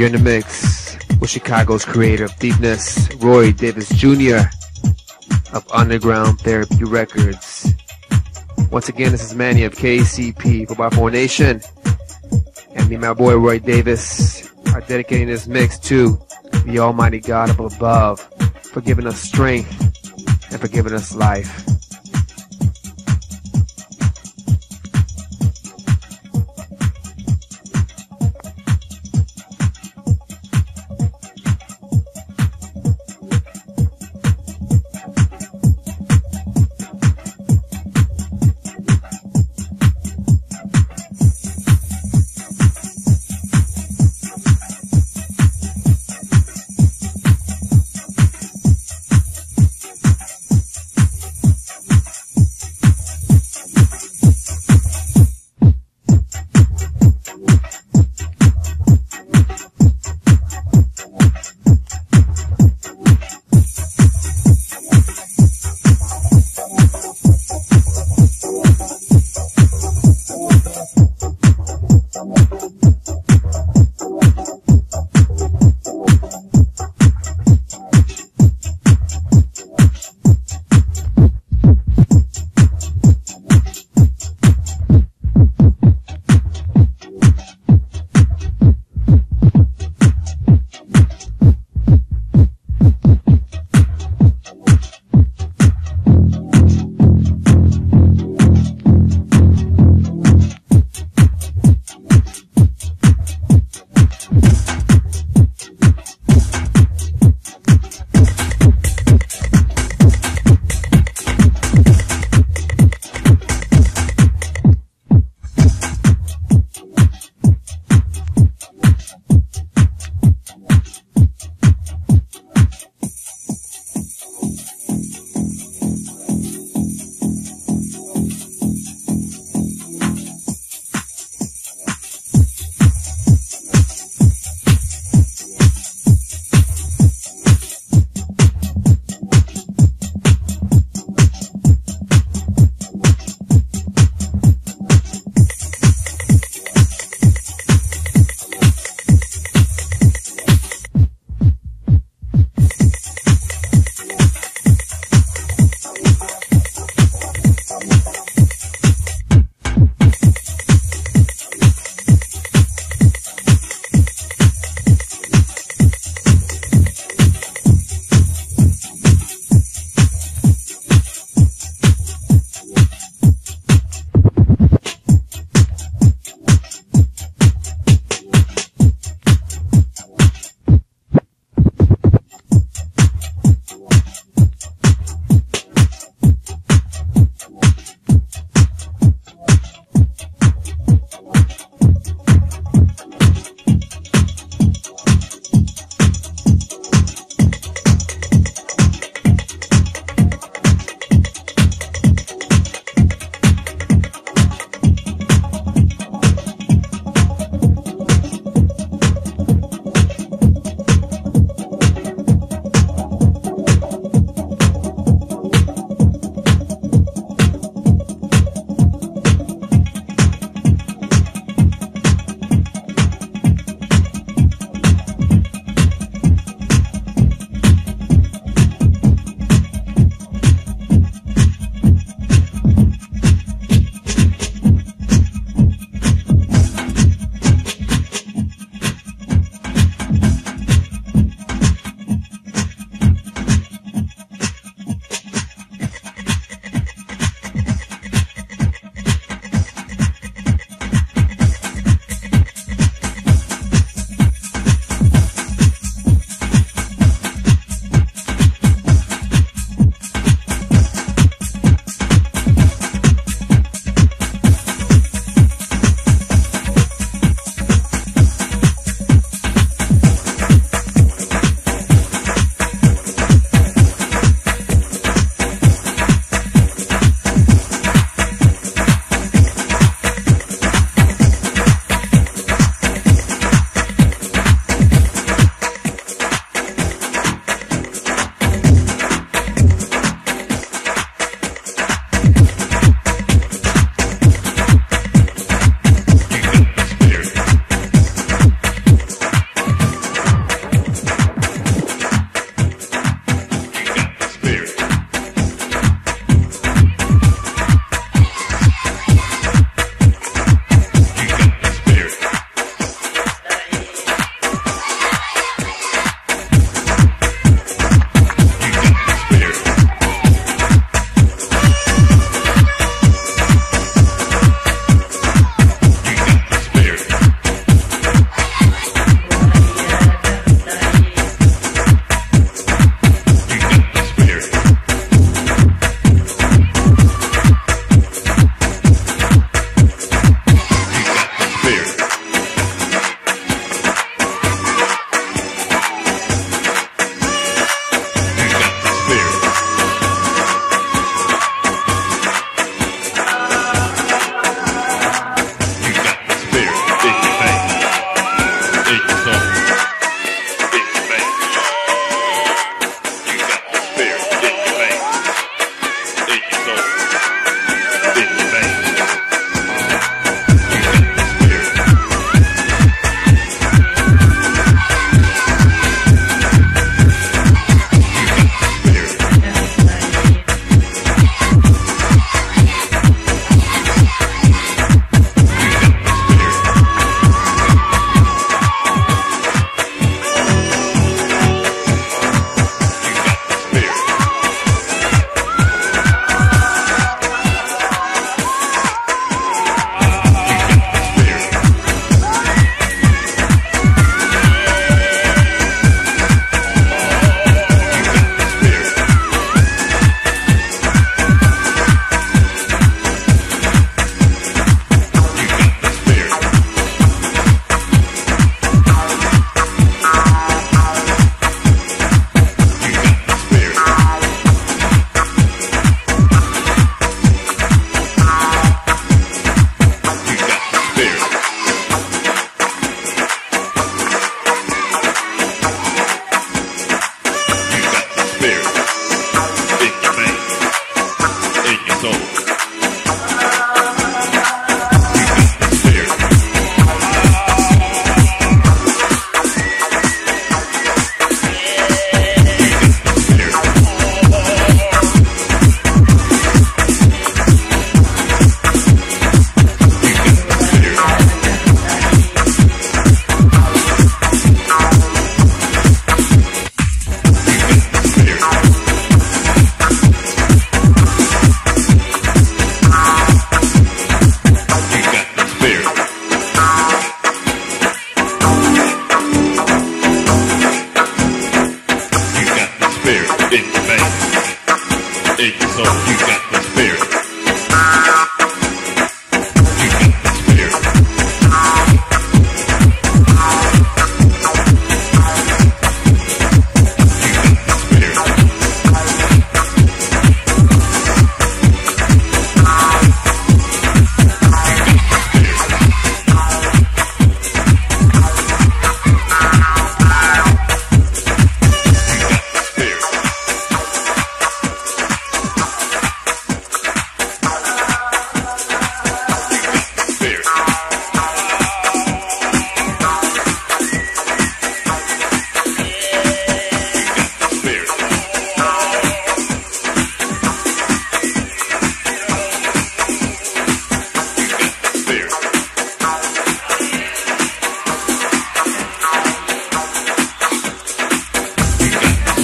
You're in the mix with Chicago's creator of deepness, Roy Davis Jr. of Underground Therapy Records. Once again, this is Manny of KCP, 4x4 Nation. And me my boy Roy Davis are dedicating this mix to the Almighty God up above for giving us strength and for giving us life.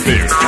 there.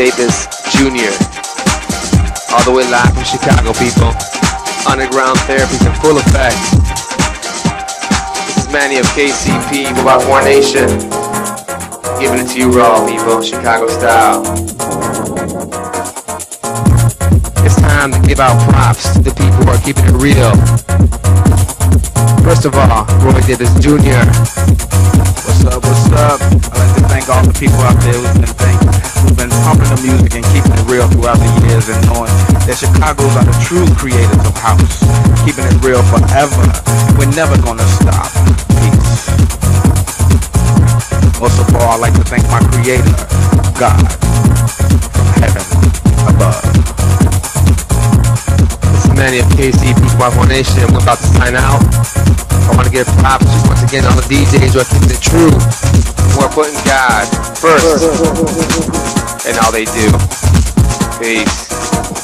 Davis Jr. All the way live from Chicago, people. Underground therapy's in full effect. This is Manny of KCP, Mobile War Nation. Giving it to you raw, people, Chicago style. It's time to give out props to the people who are keeping it real. First of all, Roy Davis Jr. What's up, what's up? I'd like to thank all the people out there who've been, think, who've been pumping the music and keeping it real throughout the years and knowing that Chicago's are the true creators of house. Keeping it real forever. We're never gonna stop. Peace. Most of all, I'd like to thank my creator, God, from heaven above. This is Manny of KCP Mobile War Nation. We're about to sign out. I want to give props to once again all the DJs who are keeping it true. Who are putting God first in all they do. Peace.